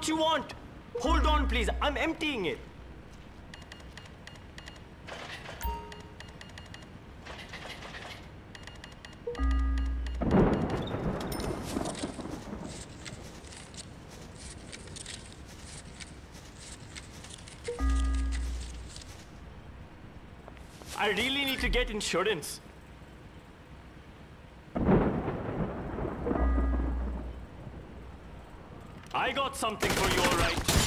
what you want. Hold on, please. I'm emptying it. I really need to get insurance. I got something for you, all right.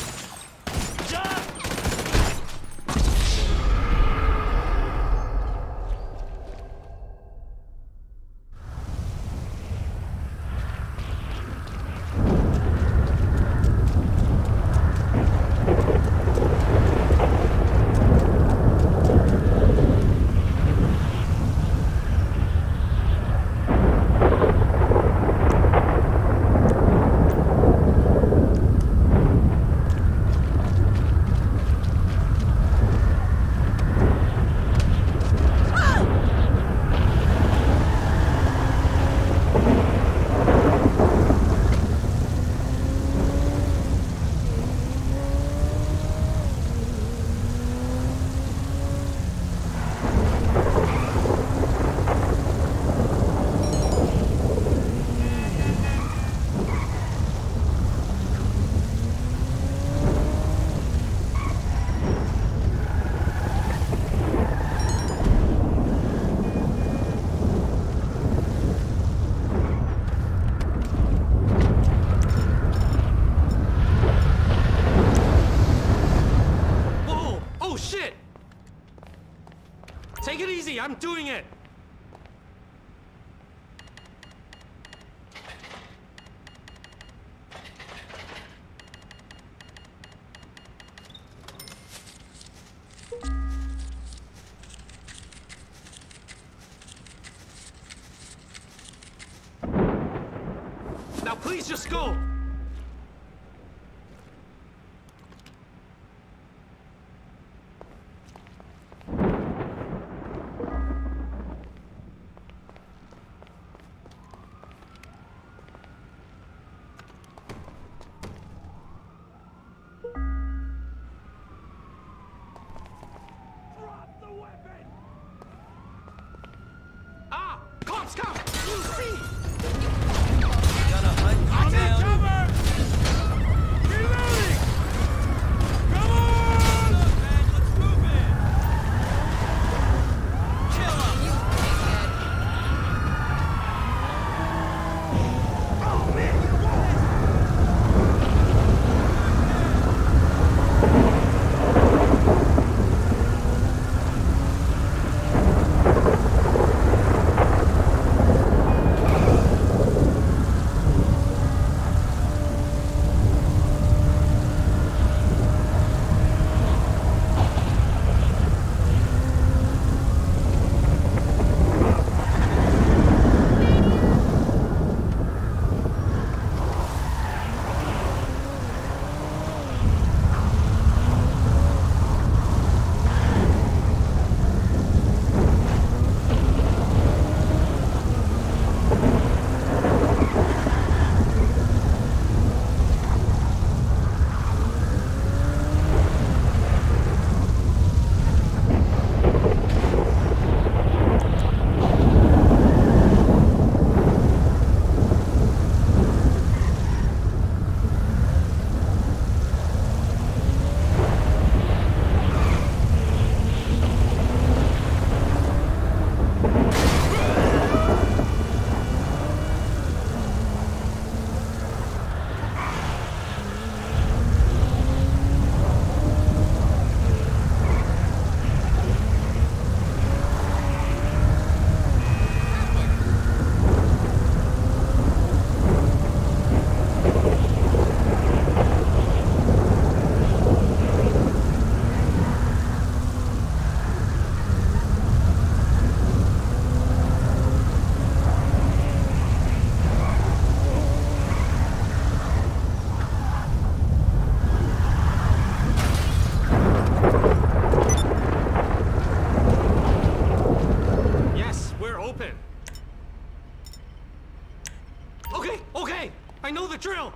I'm doing it! Now please just go! Ah! Cops, come! drill!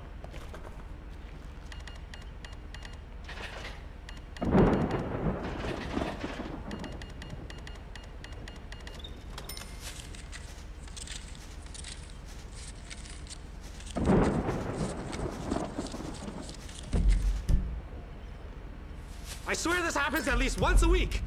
I swear this happens at least once a week!